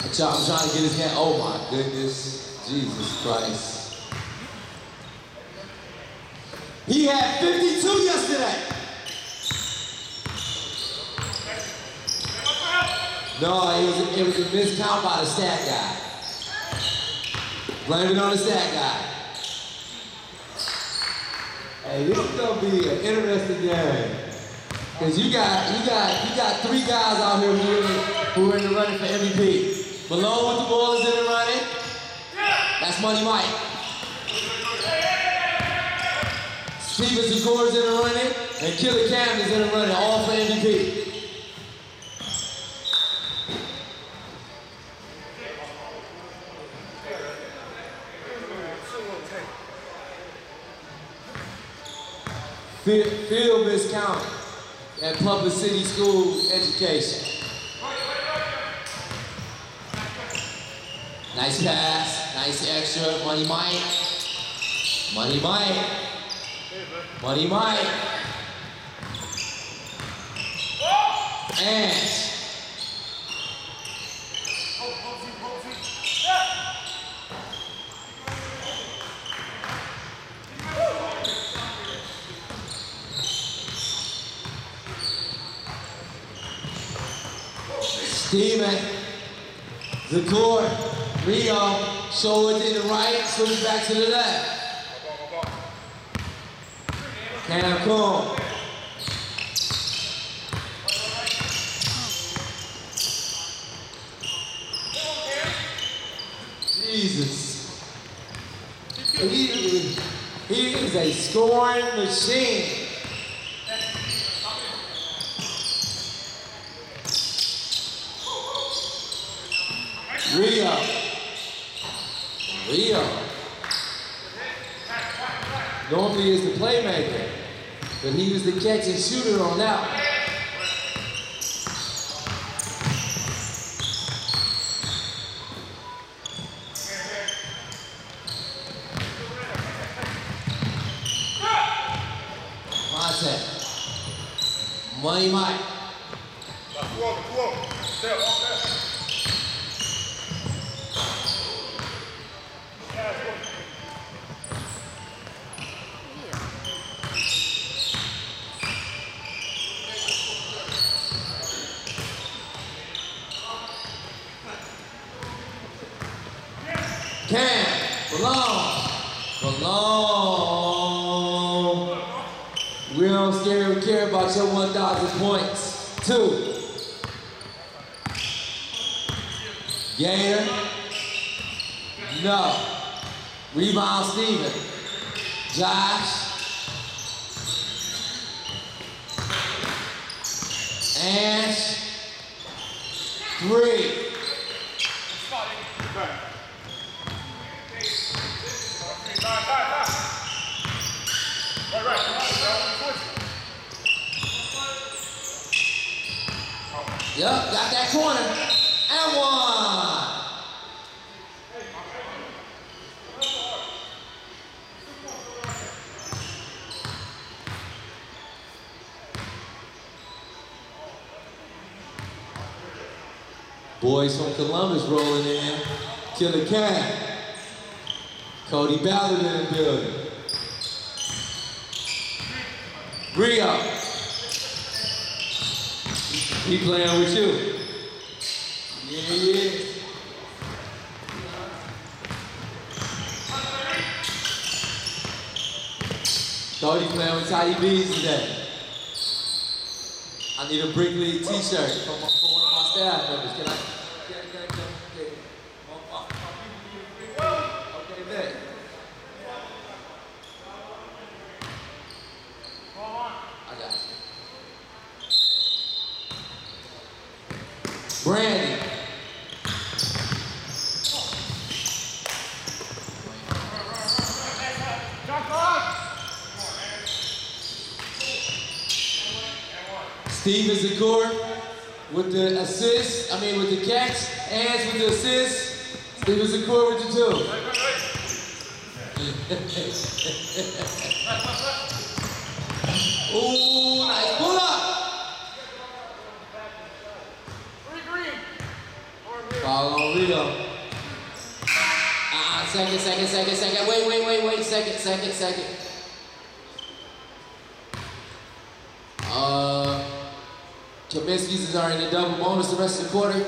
I'm trying to get his hand. Oh my goodness. Jesus Christ. He had 52 yesterday. No, it was, it was a miscount by the stat guy. Blame it on the stat guy. Hey, this is gonna be an interesting game. Cause you got you got you got three guys out here who are in the running for MVP. Malone with the ball is in the running. That's Money Mike. Steven Zakor is in the running, and Killer Cam is in the running, all for MVP. Field, miscount at public city school education. Nice pass, nice extra, money Mike. Money Mike. Money Mike. And Steven, Zakor, Rio, shoulder to the right, switch back to the left. Cam Jesus. He, he is a scoring machine. Rio. Rio. Normally is the playmaker, but he was the catch and shooter on that. Monte. Money Mike. Cam, Malone, Malone. We don't scare, we care about your 1,000 points. Two. Gator. No. Rebound Steven. Josh. Ash. Three. Yep, got that corner. And one. Boys from Columbus rolling in. Killer Cat. Cody Ballard in the building. Rio. He playing with you. Yeah, yeah. Thought he playing with Bees today. I need a Brick League t-shirt from, from one of my staff members. Can I? Can, can, can, can, oh, oh, oh, okay, there. I got you. Brandy. Steve Zakor with the assist, I mean with the catch, Ans with the assist, Steve Zakor with the two. Ooh, nice pull up. On go. Uh, second, second, second, second. Wait, wait, wait, wait. Second, second, second. Uh, Kaminski's are in the double bonus the rest of the quarter.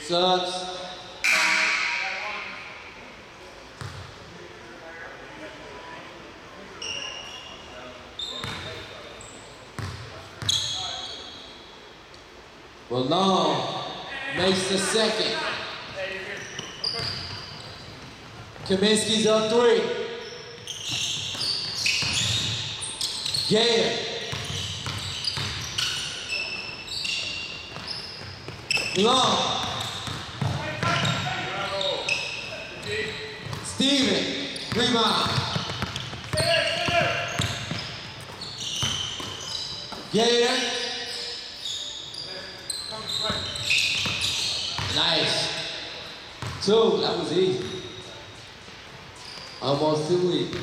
Subs. Malone makes the second. Kaminski's up three. Gator. Long. Steven. Rebound. Gator. Nice. Two, that was easy. Almost too weak.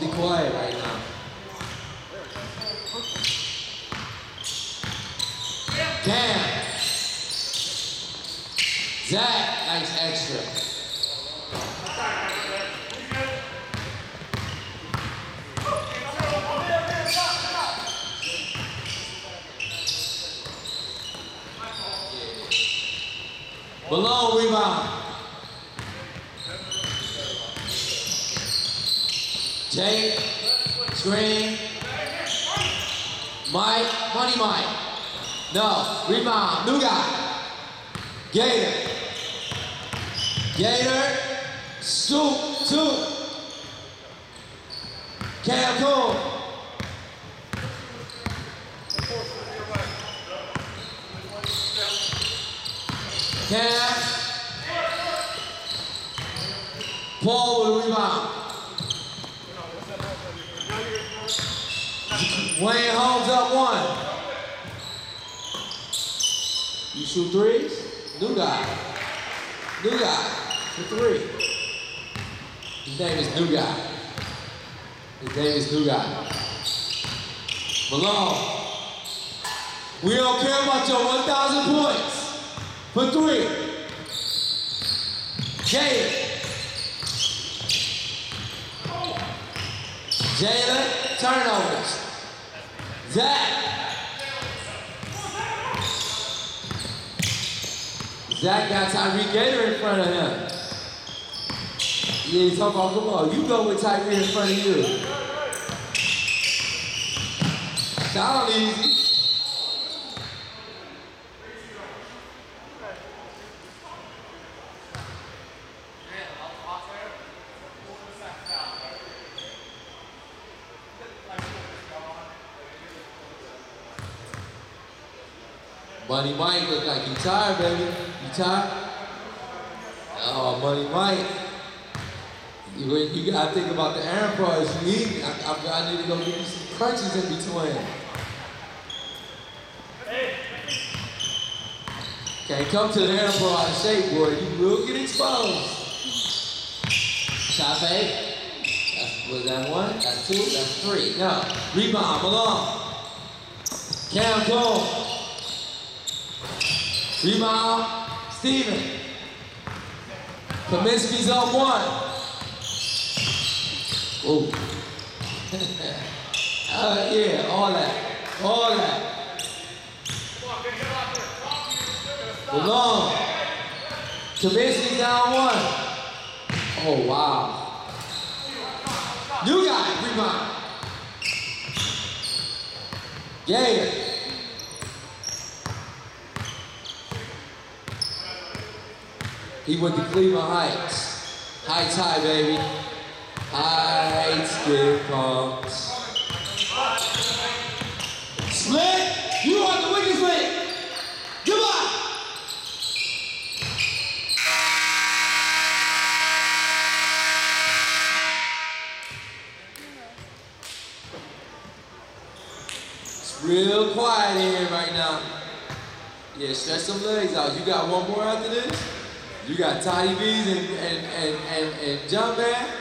the quiet right now. Cam. Zach, nice extra. Malone rebound. Jay, screen. Mike, money Mike. No, rebound, new guy. Gator. Gator, Scoop, two. Cam. Cam. Paul with a rebound. Wayne Holmes up one. You shoot threes? New guy. New guy for three. His name is New Guy. His name is New Guy. Malone. We don't care about your 1,000 points for three. Jalen. Jalen, turnovers. Zach. Zach got Tyreke Gator in front of him. Yeah, talking about, come on, you go with Tyreke in front of you. Sound easy. Money Mike look like you tired, baby. You tired? Oh, Money Mike. You, you gotta think about the Aaron Price you eat. I, I, I, need to go give you some crunches in between. Can't come to the Aaron Price shape, boy. You will get exposed. Shot fake. That's, was that one? That's two? That's three. No. Rebound, Malone. Cam Cole. Rebound, Steven. Kaminski's up one. Oh. uh, yeah, all that. All that. Malone. Kaminski down one. Oh, wow. New guy, rebound. Gator. He went to Cleveland Heights. Heights high, baby. Heights get pumped. Slick, you are the wicked slick. Real quiet in here right now. Yeah, stretch some legs out. You got one more after this? You got Toddy V's and, and, and, and, and Jump Man.